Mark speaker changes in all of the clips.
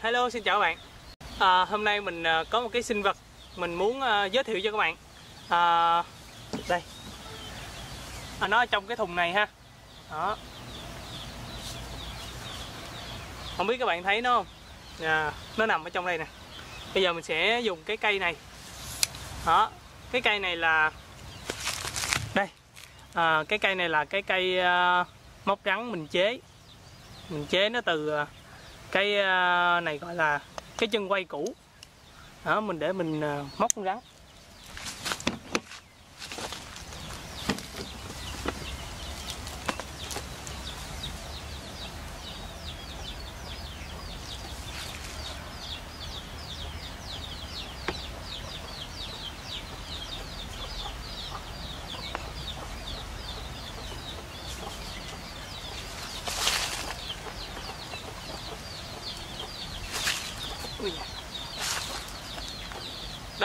Speaker 1: hello xin chào các bạn. À, Hôm nay mình à, có một cái sinh vật mình muốn à, giới thiệu cho các bạn. À, Đây. À, Nó ở trong cái thùng này ha. Đó. Không biết các bạn thấy nó không? À, Nó nằm ở trong đây nè. Bây giờ mình sẽ dùng cái cây này. Đó. Cái cây này là Đây. À, Cái cây này là cái cây uh, móc rắn mình chế. Mình chế nó từ uh, cái à, này gọi là cái chân quay cũ. Đó, mình để mình à, móc con rắn.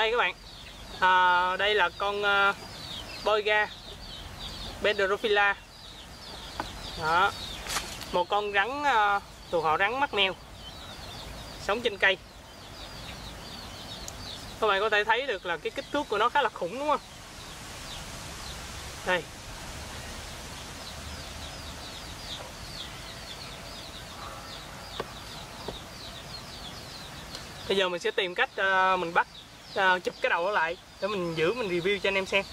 Speaker 1: Đây các bạn. À, đây là con à, uh, boiga Bedrophila đó. Một con rắn à, uh, thuộc họ rắn mắt mèo. Sống trên cây. Các bạn có thể thấy được là cái kích thước của nó khá là khủng đúng không? Đây. Bây giờ mình sẽ tìm cách uh, mình bắt uh, chụp cái đầu nó lại? Để mình giữ mình review cho anh em xem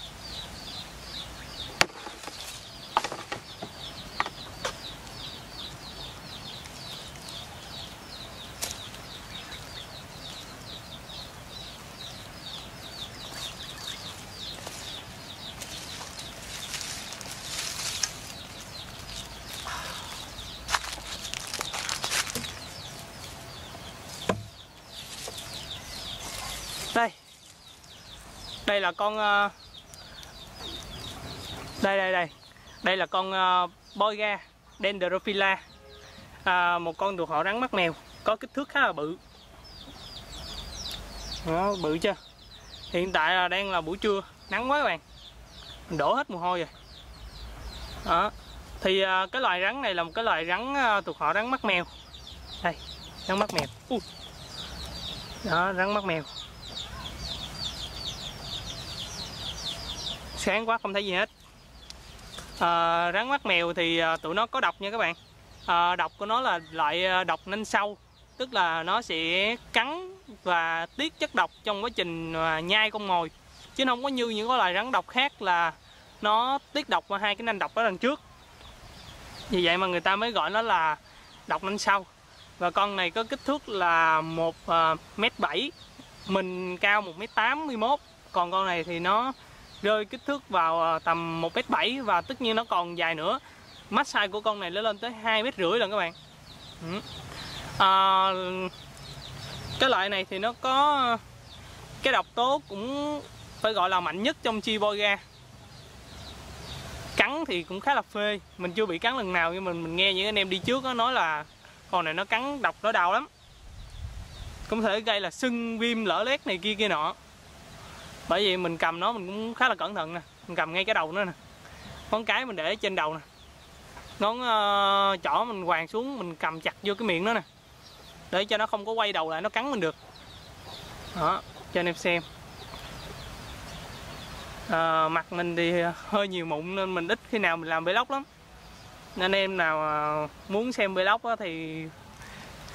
Speaker 1: đây đây là con uh, đây đây đây. Đây là con ờ, uh, boiga dendrophila. À, một con thuộc họ rắn mắt mèo có kích thước khá là bự. Đó, bự chưa? Hiện tại là đang là buổi trưa nắng quá các bạn. Mình đổ hết mồ hôi rồi. Đó. Thì à, cái loài rắn này là một cái loài rắn thuộc họ rắn mắt mèo. Đây rắn mắt mèo. Ui. đó rắn mắt mèo. Sáng quá không thấy gì hết. Ờ, à, rắn mắt mèo thì à, tụi nó có độc nha các bạn. À, độc của nó là loại à, độc nanh sâu tức là nó sẽ cắn và tiết chất độc trong quá trình à, nhai con mồi. Chứ không có như những cái loài rắn độc khác là nó tiết độc qua hai cái nanh độc ở đằng trước. Vì vậy mà người ta mới gọi nó là độc nanh sâu. Và con này có kích thước là một à, mét bảy mình cao một mét tám mươi còn con này thì nó rơi kích thước vào à, tầm 1m7 và tất nhiên nó còn dài nữa. Mắt size của con này nó lên tới 2 mét rưỡi lần các bạn. Ừ. à, cái loại này thì nó có cái độc tố cũng phải gọi là mạnh nhất trong chiboga cắn thì cũng khá là phê mình chưa bị cắn lần nào nhưng mình mình nghe những anh em đi trước đó nói là con này nó cắn độc nó đau lắm. Cũng thể gây là sưng viêm lở lét này kia kia nọ bởi vì mình cầm nó mình cũng khá là cẩn thận nè. Mình cầm ngay cái đầu nó nè. Ngón cái mình để trên đầu nè. Ngón ờ, uh, chỏ mình hoàng xuống mình cầm chặt vô cái miệng nó nè. Để cho nó không có quay đầu lại nó cắn mình được. Đó cho anh em xem. À, mặt mình thì hơi nhiều mụn nên mình ít khi nào mình làm vlog lắm. Nên em nào ờ, muốn xem vlog thì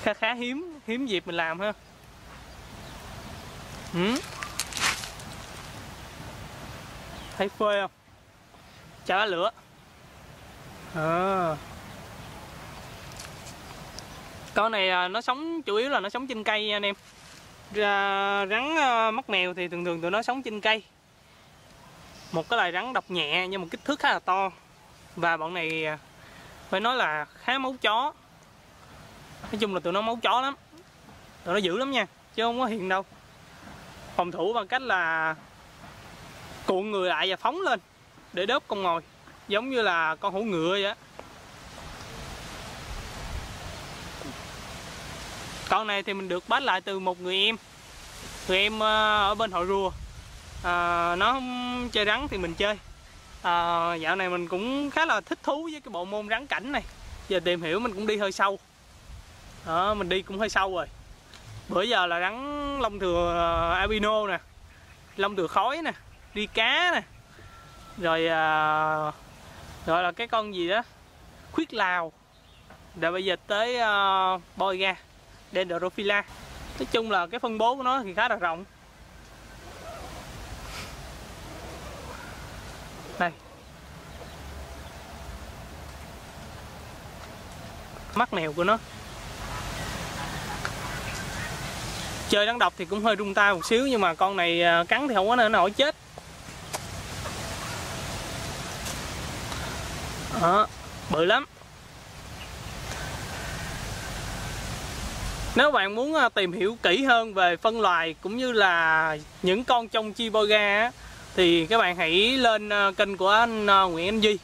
Speaker 1: khá khá hiếm hiếm dịp mình làm ha. Ừ thấy phơi không? Chả lửa. À. con này nó sống chủ yếu là nó sống trên cây anh em. Rắn mắt mèo thì thường thường tụi nó sống trên cây. Một cái loài rắn độc nhẹ nhưng mà kích thước khá là to. Và bọn này phải nói là khá máu chó. Nói chung là tụi nó máu chó lắm. Tụi nó dữ lắm nha chứ không có hiền đâu. Phòng thủ bằng cách là cuộn người lại và phóng lên để đớp con mồi giống như là con hổ ngựa vậy con này thì mình được bắt lại từ một người em. Người em ờ, ở bên hội rùa. À, nó chơi rắn thì mình chơi. À, dạo này mình cũng khá là thích thú với cái bộ môn rắn cảnh này. Giờ tìm hiểu mình cũng đi hơi sâu. À, mình đi cũng hơi sâu rồi. Bữa giờ là rắn lông thừa à, albino nè lông thừa khói nè đi cá nè. Rồi à, gọi là cái con gì đó? Khuyết lào. Rồi bây giờ tới à, uh, boiga dendrophila. Nói chung là cái phân bố của nó thì khá là rộng. Đây. Mắt mèo của nó. Chơi rắn độc thì cũng hơi rung tay một xíu nhưng mà con này à, cắn thì không có nổi chết. Đó bự lắm. Nếu bạn muốn à, tìm hiểu kỹ hơn về phân loài cũng như là những con trong Chiboga thì các bạn hãy lên à, kênh của anh à, Nguyễn Anh Duy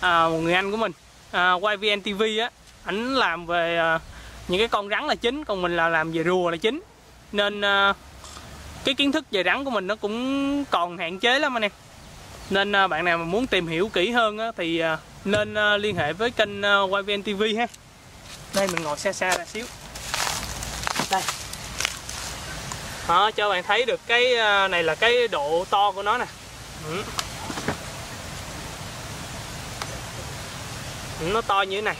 Speaker 1: à, một người anh của mình à, YVN TV á. Ảnh làm về những cái con rắn là chính còn mình là làm về rùa là chính. Nên à, cái kiến thức về rắn của mình nó cũng còn hạn chế lắm anh em nên à, bạn nào mà muốn tìm hiểu kỹ hơn á, thì à, nên à, liên hệ với kênh YVN TV ha. Đây mình ngồi xa xa ra xíu. Đây. Đó, cho bạn thấy được cái này là cái độ to của nó nè. Ừ. nó to như thế này.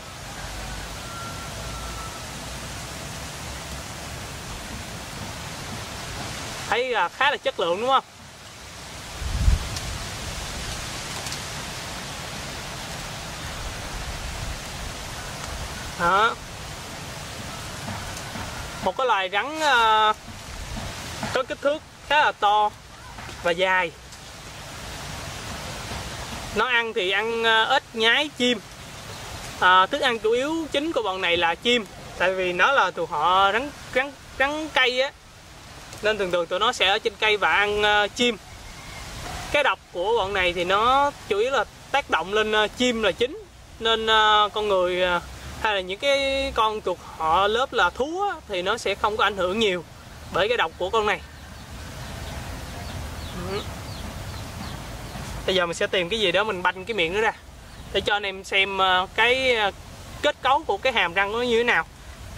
Speaker 1: Thấy là khá là chất lượng đúng không? Đó. Một cái loài rắn uh, có kích thước khá là to và dài. Nó ăn thì ăn ờ, uh, ếch nhái chim. À, thức ăn chủ yếu chính của bọn này là chim tại vì nó là thuộc họ rắn rắn rắn cây á. Nên thường thường tụi nó sẽ ở trên cây và ăn uh, chim. Cái độc của bọn này thì nó chủ yếu là tác động lên uh, chim là chính. Nên uh, con người uh, hay là những cái con thuộc họ lớp là thú á, thì nó sẽ không có ảnh hưởng nhiều bởi cái độc của con này. Ừ. bây giờ mình sẽ tìm cái gì đó mình banh cái miệng nó ra. Để cho anh em xem cái kết cấu của cái hàm răng nó như thế nào.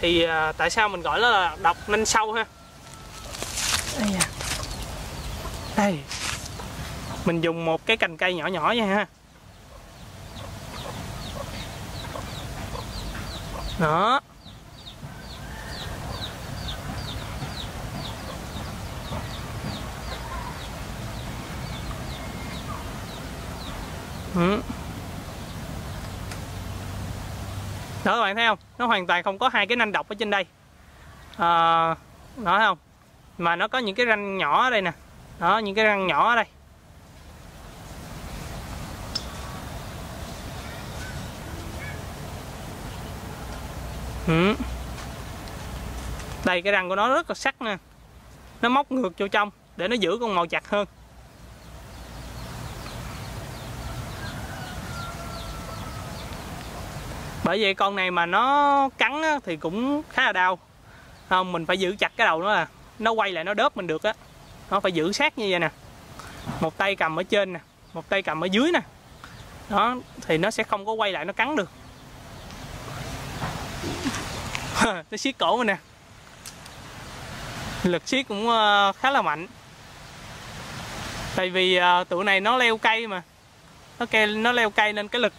Speaker 1: Thì tại sao mình gọi nó là độc nanh sâu ha? Đây. Mình dùng một cái cành cây nhỏ nhỏ vậy ha đó. Ừ. đó các bạn thấy không? Nó hoàn toàn không có hai cái nanh độc ở trên đây. À, đó thấy không? Mà nó có những cái răng nhỏ ở đây nè. Đó những cái răng nhỏ ở đây. Ừ. đây, cái răng của nó rất là sắc nè nó móc ngược vô trong để nó giữ con mồi chặt hơn. Bởi vậy con này mà nó cắn thì cũng khá là đau. Không, mình phải giữ chặt cái đầu nó à. Nó quay lại, nó đớp mình được á. Nó phải giữ sát như vậy nè. Một tay cầm ở trên nè, một tay cầm ở dưới nè. Đó, thì nó sẽ không có quay lại, nó cắn được. nó siết cổ mình nè. Lực siết cũng ờ, khá là mạnh. Tại vì ờ, tụi này nó leo cây mà. Nó cây nó leo cây nên cái lực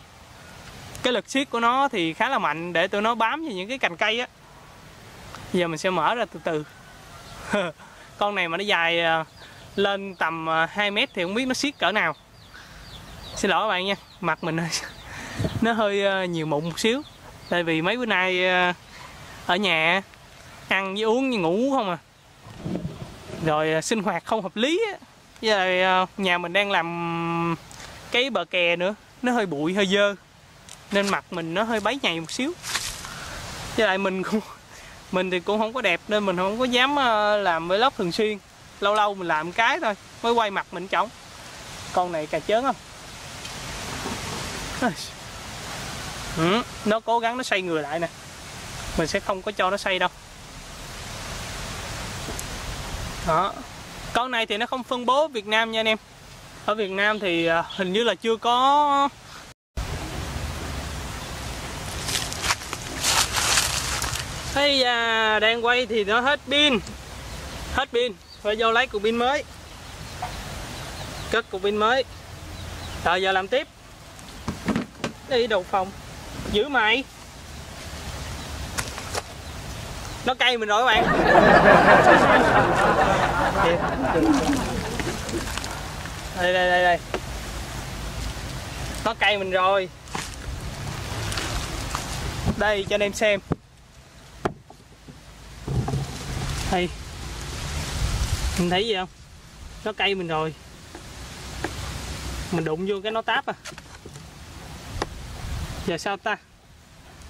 Speaker 1: cái lực siết của nó thì khá là mạnh để tụi nó bám vào những cái cành cây á. Giờ mình sẽ mở ra từ từ. Con này mà nó dài ờ, lên tầm 2 mét thì không biết nó siết cỡ nào. Xin lỗi các bạn nha, mặt mình nó hơi nhiều mụn một xíu tại vì mấy bữa nay ờ, ở nhà ăn với uống với ngủ không à. Rồi ờ, sinh hoạt không hợp lý với lại ờ, nhà mình đang làm cái bờ kè nữa, nó hơi bụi, hơi dơ. Nên mặt mình nó hơi bấy nhầy một xíu. Với lại mình cũng, mình thì cũng không có đẹp nên mình không có dám làm vlog thường xuyên. Lâu lâu mình làm cái thôi, mới quay mặt mình trống con này cà chớn không? Ừ, nó cố gắng nó xoay người lại nè. Mình sẽ không có cho nó xoay đâu. Đó. Con này thì nó không phân bố Việt Nam nha anh em. Ở Việt Nam thì à, hình như là chưa có. Thấy à, đang quay thì nó hết pin. Hết pin. Phải vô lấy cục pin mới. Cất cục pin mới. Rồi giờ làm tiếp. Đi đầu phòng giữ mày. Nó cay mình rồi các bạn. Đây đây đây đây. Nó cay mình rồi. Đây, cho anh em xem. Đây. Mình thấy gì không? Nó cay mình rồi. Mình đụng vô cái nó táp à giờ sao ta?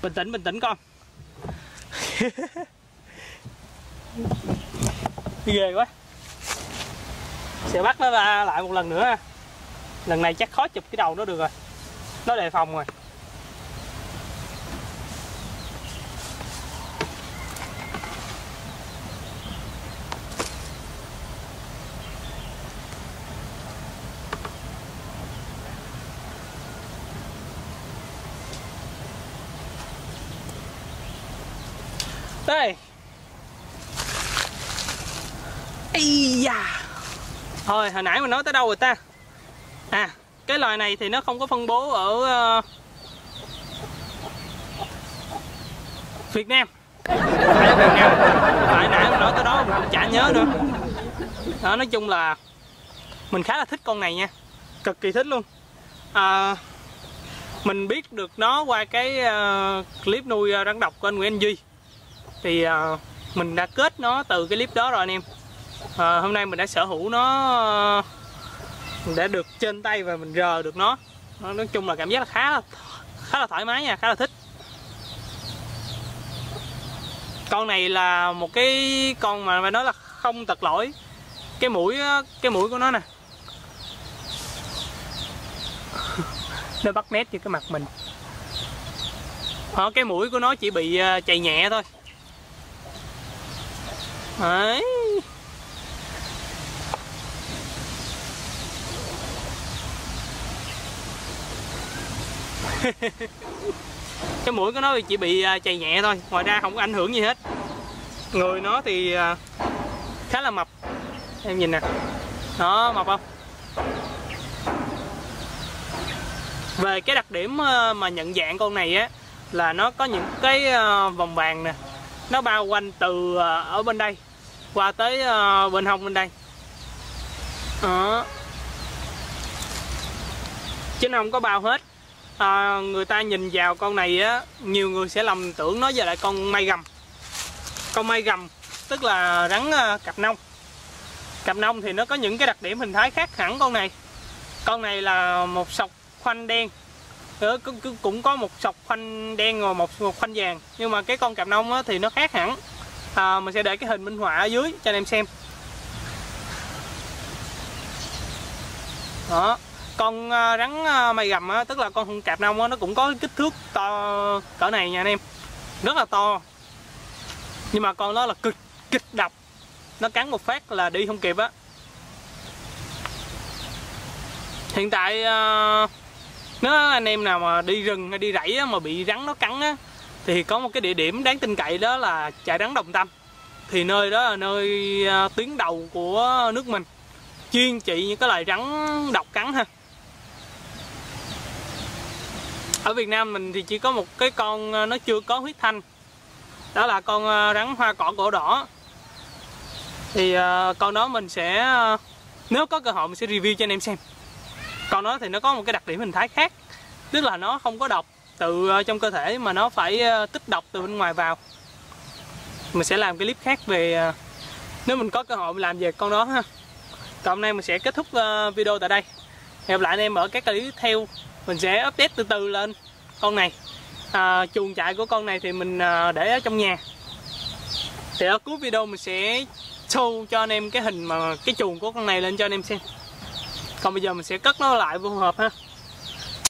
Speaker 1: Bình tĩnh bình tĩnh con. Ghê quá. Sẽ bắt nó ra lại một lần nữa lần này chắc khó chụp cái đầu nó được rồi. Nó đề phòng rồi. Đây. Ây da. Thôi hồi nãy mình nói tới đâu rồi ta? À cái loài này thì nó không có phân bố ở uh, Việt Nam. Phải ở Việt Nam. Hồi nãy mình nói tới đó mình cũng chả nhớ nữa. Đó, Nói chung là Mình khá là thích con này nha. Cực kỳ thích luôn. À, Mình biết được nó qua cái uh, clip nuôi ờ, rắn độc của anh Nguyễn Anh Duy thì uh, mình đã kết nó từ cái clip đó rồi anh em. Uh, hôm nay mình đã sở hữu nó uh, mình đã được trên tay và mình rờ được nó. Nói chung là cảm giác là khá là khá là thoải mái nha khá là thích. Con này là một cái con mà phải nói là không tật lỗi. Cái mũi cái mũi của nó nè. Nó bắt nét như cái mặt mình. Đó, cái mũi của nó chỉ bị chày nhẹ thôi. Đấy. cái mũi của nó chỉ bị à, chày nhẹ thôi, ngoài ra không có ảnh hưởng gì hết. Người nó thì à, khá là mập. Em nhìn nè. Nó mập không? Về cái đặc điểm à, mà nhận dạng con này á, là nó có những cái vòng vàng nè nó bao quanh từ ờ, ở bên đây qua tới ờ, bên hông bên đây. Đó. Chứ nó không có bao hết. À, người ta nhìn vào con này á nhiều người sẽ lầm tưởng nó về lại con mây gầm. Con mây gầm tức là rắn cặp nông. Cặp nông thì nó có những cái đặc điểm hình thái khác hẳn con này. Con này là một sọc khoanh đen cũng có một sọc khoanh đen và một, một khoanh vàng. Nhưng mà cái con cạp nông thì nó khác hẳn. À, mình sẽ để cái hình minh họa ở dưới cho anh em xem. Đó. Con à, rắn à, mày gầm á, tức là con cạp nông á, nó cũng có kích thước to cỡ này nha anh em. Rất là to. Nhưng mà con đó là cực kịch độc. Nó cắn một phát là đi không kịp á. Hiện tại uh, nếu anh em nào mà đi rừng hay đi rẫy mà bị rắn nó cắn á, thì có một cái địa điểm đáng tin cậy đó là trại rắn đồng tâm. Thì nơi đó là nơi à, tuyến đầu của nước mình, chuyên trị những cái loài rắn độc cắn ha. Ở Việt Nam mình thì chỉ có một cái con à, nó chưa có huyết thanh, đó là con à, rắn hoa cỏ cổ đỏ. Thì con đó mình sẽ nếu có cơ hội mình sẽ review cho anh em xem con nó thì nó có một cái đặc điểm hình thái khác tức là nó không có độc từ ờ, trong cơ thể mà nó phải ờ, tích độc từ bên ngoài vào. Mình sẽ làm cái clip khác về ờ, nếu mình có cơ hội mình làm về con đó ha. Còn hôm nay mình sẽ kết thúc video tại đây. Hẹn gặp lại anh em ở các clip tiếp theo. Mình sẽ update từ từ lên con này. À, chuồng trại của con này thì mình để ở trong nhà. Thì ở cuối video mình sẽ show cho anh em cái hình mà cái chuồng của con này lên cho anh em xem còn bây giờ mình sẽ cất nó lại vô hộp ha.